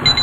you.